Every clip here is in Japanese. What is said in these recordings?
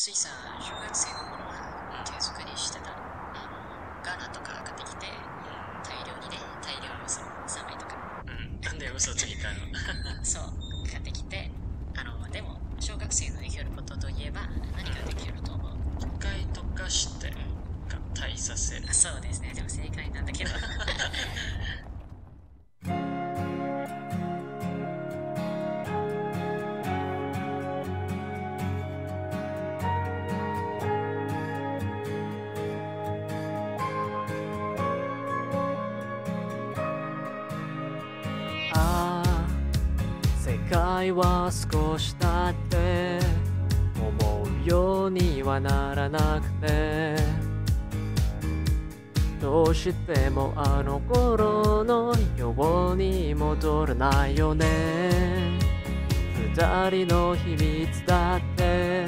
ついさ、小学生の頃、手作りしてた、あの、ガーナとか買ってきて、大量にね、大量に嘘、3枚とか。うん。なんで嘘ついたのそう、買ってきて、あの、でも、小学生のできることといえば、何ができると思う？一回溶かして合体させる。あそうですね、でも正解なんだけど。は少し経って思うようにはならなくてどうしてもあの頃のように戻らないよね。二人の秘密だって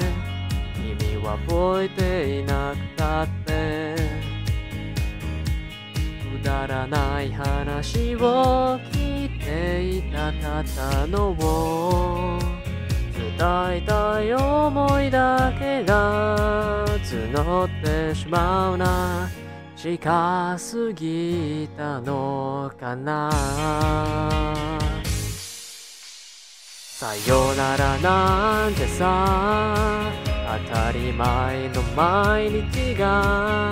君は覚えていなくたってくだらない話を聞いていたかったのを伝えたい思いだけが募ってしまうな。近すぎたのかな。さよならなんてさ。当たり前の毎日が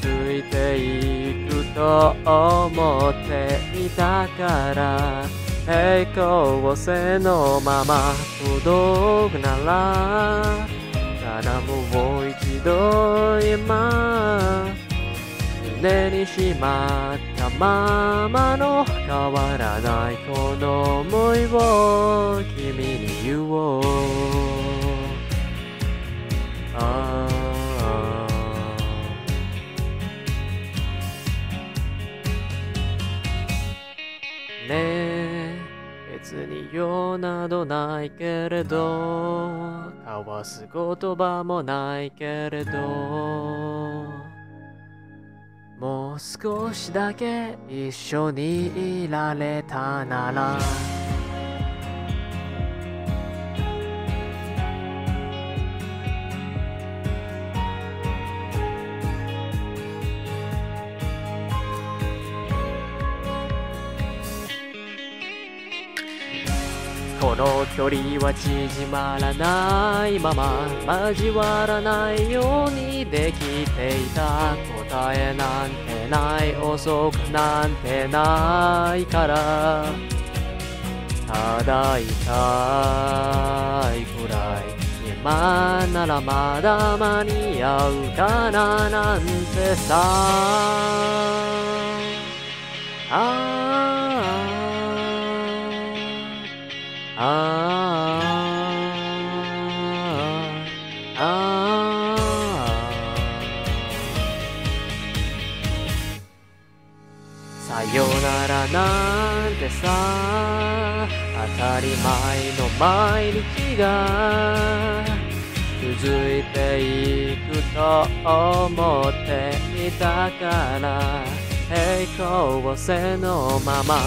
ついていくと思っていたから。平行線のまま届くならただもう一度今胸にしまったままの変わらないこの想いを君に言おう。ああ。ねえ。別に用などないけれど交わす言葉もないけれどもう少しだけ一緒にいられたならこの距離は縮まらない。まま交わらないようにできていた答えなんてない。遅くなんてないから。ただ痛いくらい。今ならまだ間に合うかななんてさ。あらなんてさ当たり前の毎日が続いていくと思っていたから平行線のまま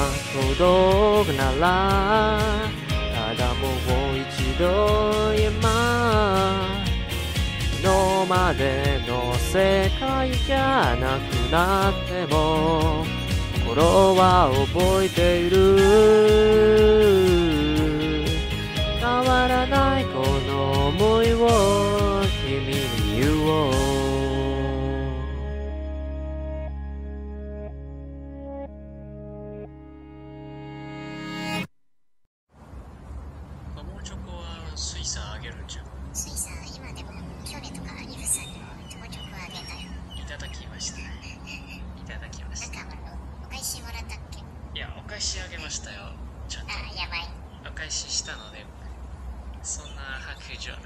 届くならただもう一度今のまでの世界じゃなくなっても心は覚えている。変わらないこの想いを君に言おう。マモチョコは水産あげるんじゃん。水産今でも去年とかイブさんにもちょこちょこあげたよいただきました。いただきました。なんかあのお返しもらったっけいや、お返したよ。ちゃんと。あやばいお返ししたので、そんな白状な。